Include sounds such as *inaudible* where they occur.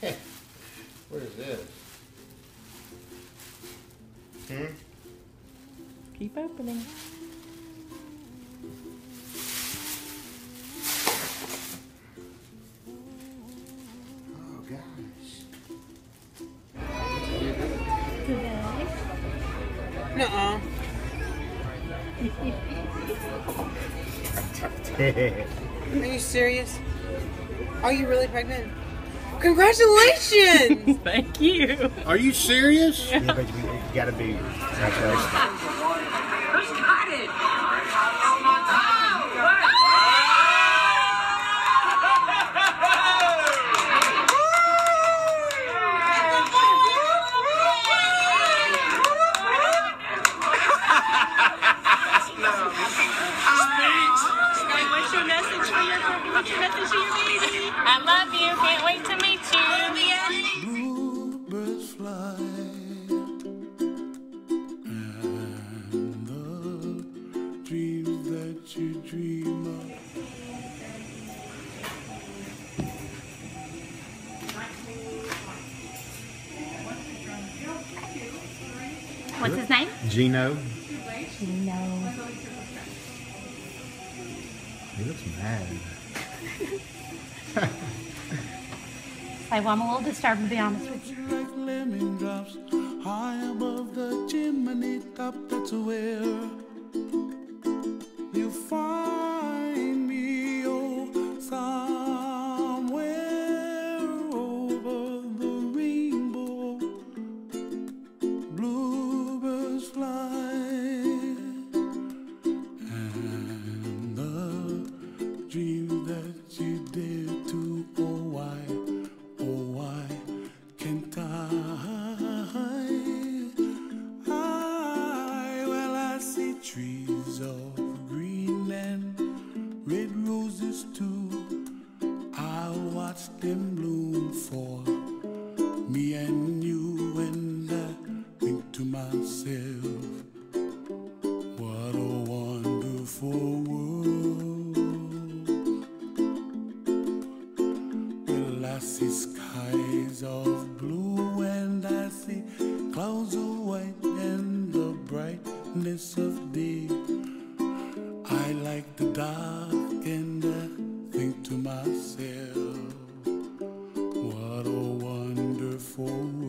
Hey, what is this? Hmm? Keep opening. Nuh-uh. *laughs* Are you serious? Are you really pregnant? Congratulations! *laughs* Thank you. Are you serious? Yeah, but you, you gotta be. Congratulations. I love you. Can't wait to meet you. Bluebirds fly, and the dreams that you dream of. What's his name? Gino. No. He looks mad. *laughs* I'm a little disturbed to be honest with you. like lemon drops high above the chimney top. That's where trees of green and red roses too. I watch them bloom for me and you, and I think to myself, what a wonderful world. Well, I see skies of blue and I see clouds of white and the darkness of deep. I like the dark and I think to myself, what a wonderful